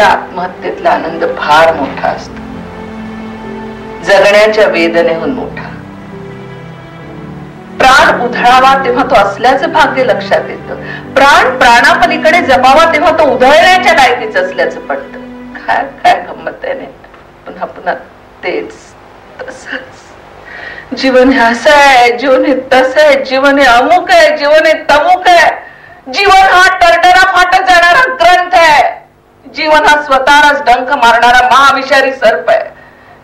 आत्महत्येतला आनंद फार मोठा असतो. जगण्याच्या वेदनेहून मोठा. प्राण उधळावा तेव्हा तो असल्याचं भाग्य लक्षात येतं. प्राण प्राणापलीकडे जपावा तेव्हा तो उधळण्याच्या लायकीच असल्याचं पडतं. काय काय गंमत आहे नाही पुन्हा पुन्हा तेच तसच. जीवन हे असं आहे जीवन हे तसं आहे जीवन हे अमुक आहे जीवन हे तमुक आहे जीवन हा टरटरा फाटत जाणारा ग्रंथ आहे. जीवन हा स्वतःलाच डंक मारणारा महाविषारी सर्प आहे.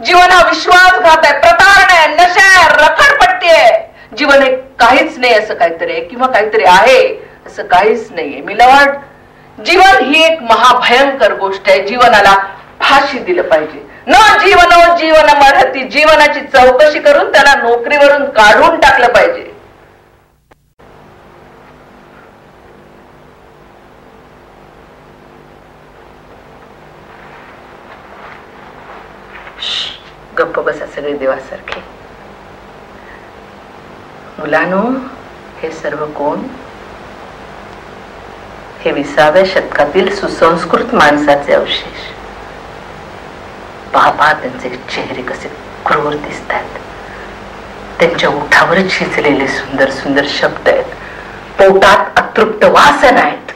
जीवन हा विश्वासघात आहे प्रतारण आहे नशा आहे रखडपट्टी आहे. जीवन हे काहीच नाही असं काहीतरी आहे किंवा काहीतरी आहे असं काहीच नाहीये. मिलवाड जीवन ही एक महाभयंकर गोष्ट आहे. जीवनाला फाशी दिलं पाहिजे. न जीवनो जीवन मरहती जीवनाची चौकशी करून त्याला नोकरीवरून काढून टाकलं पाहिजे. गप्प बसा सगळे देवासारखे. मुलानो हे सर्व कोण? हे विसाव्या शतकातील सुसंस्कृत माणसाचे अवशेष. पहा त्यांचे चेहरे कसे क्रूर दिसतात त्यांच्या उठावर शिजलेले सुंदर सुंदर शब्द आहेत. पोटात अतृप्त वासन आहेत.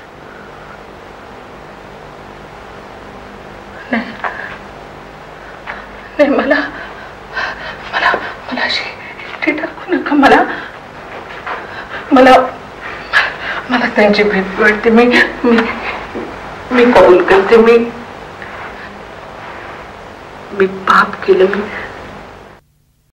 नाही मला मला मला अशी टाकू नका मला मला मला त्यांची भीती वाटते. मी मी मी कबूल करते? मी मी पाप केलं मी